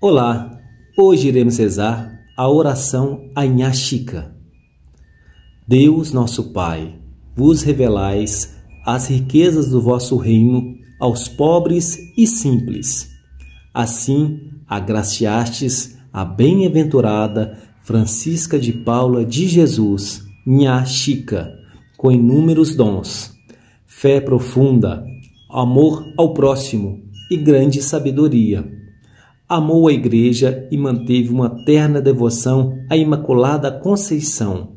Olá, hoje iremos rezar a oração a Inhaxica. Deus, nosso Pai, vos revelais as riquezas do vosso reino aos pobres e simples. Assim, agraciastes a bem-aventurada Francisca de Paula de Jesus, Inhaxica, com inúmeros dons, fé profunda, amor ao próximo e grande sabedoria amou a Igreja e manteve uma terna devoção à Imaculada Conceição.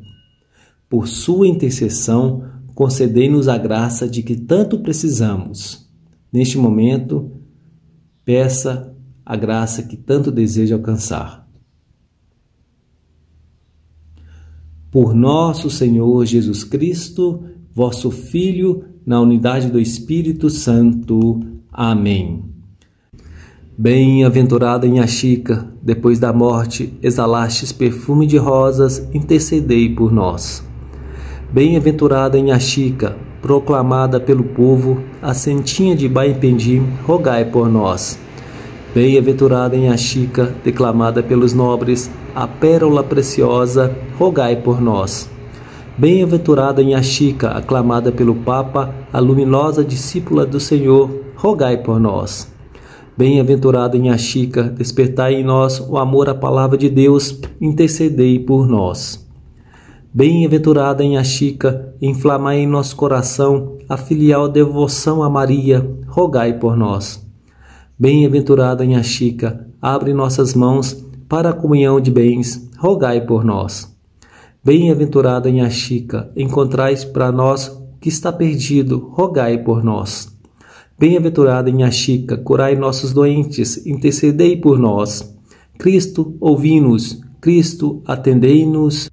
Por sua intercessão, concedei-nos a graça de que tanto precisamos. Neste momento, peça a graça que tanto deseja alcançar. Por nosso Senhor Jesus Cristo, vosso Filho, na unidade do Espírito Santo. Amém. Bem-aventurada Inhaxica, depois da morte exalastes perfume de rosas, intercedei por nós. Bem-aventurada Inhaxica, proclamada pelo povo, a sentinha de Baimpendi, rogai por nós. Bem-aventurada Inhaxica, declamada pelos nobres, a pérola preciosa, rogai por nós. Bem-aventurada Inhaxica, aclamada pelo Papa, a luminosa discípula do Senhor, rogai por nós. Bem-aventurada Inhaxica, despertai em nós o amor à palavra de Deus, intercedei por nós. Bem-aventurada Inhaxica, inflamai em nosso coração a filial devoção a Maria, rogai por nós. Bem-aventurada Inhaxica, abre nossas mãos para a comunhão de bens, rogai por nós. Bem-aventurada Inhaxica, encontrais para nós o que está perdido, rogai por nós. Bem-aventurada Inhaxica, curai nossos doentes, intercedei por nós. Cristo, ouvi-nos. Cristo, atendei-nos.